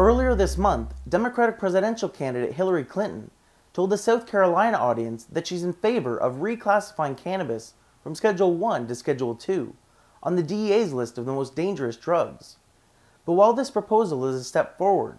Earlier this month, Democratic presidential candidate Hillary Clinton told the South Carolina audience that she's in favor of reclassifying cannabis from Schedule 1 to Schedule 2 on the DEA's list of the most dangerous drugs. But while this proposal is a step forward,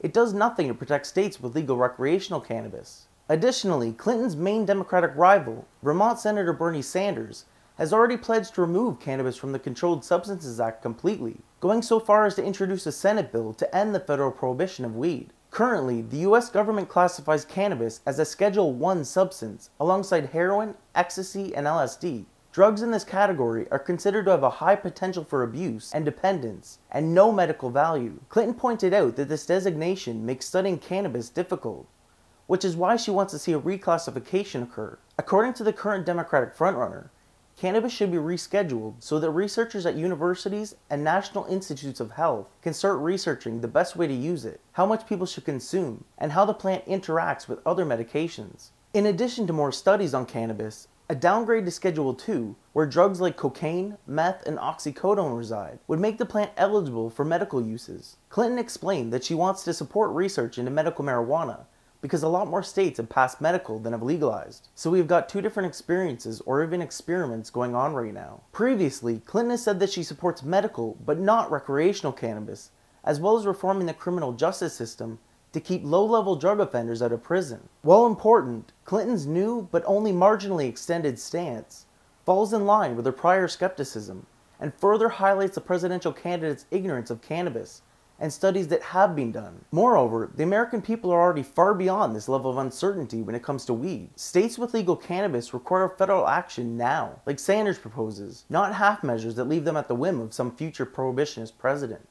it does nothing to protect states with legal recreational cannabis. Additionally, Clinton's main Democratic rival, Vermont Senator Bernie Sanders, has already pledged to remove cannabis from the Controlled Substances Act completely, going so far as to introduce a Senate bill to end the federal prohibition of weed. Currently, the US government classifies cannabis as a Schedule 1 substance alongside heroin, ecstasy, and LSD. Drugs in this category are considered to have a high potential for abuse and dependence and no medical value. Clinton pointed out that this designation makes studying cannabis difficult, which is why she wants to see a reclassification occur. According to the current Democratic frontrunner, Cannabis should be rescheduled so that researchers at universities and national institutes of health can start researching the best way to use it, how much people should consume, and how the plant interacts with other medications. In addition to more studies on cannabis, a downgrade to Schedule 2, where drugs like cocaine, meth, and oxycodone reside, would make the plant eligible for medical uses. Clinton explained that she wants to support research into medical marijuana because a lot more states have passed medical than have legalized. So we've got two different experiences or even experiments going on right now. Previously, Clinton has said that she supports medical but not recreational cannabis, as well as reforming the criminal justice system to keep low-level drug offenders out of prison. While important, Clinton's new but only marginally extended stance falls in line with her prior skepticism and further highlights the presidential candidate's ignorance of cannabis and studies that have been done. Moreover, the American people are already far beyond this level of uncertainty when it comes to weed. States with legal cannabis require federal action now, like Sanders proposes, not half measures that leave them at the whim of some future prohibitionist president.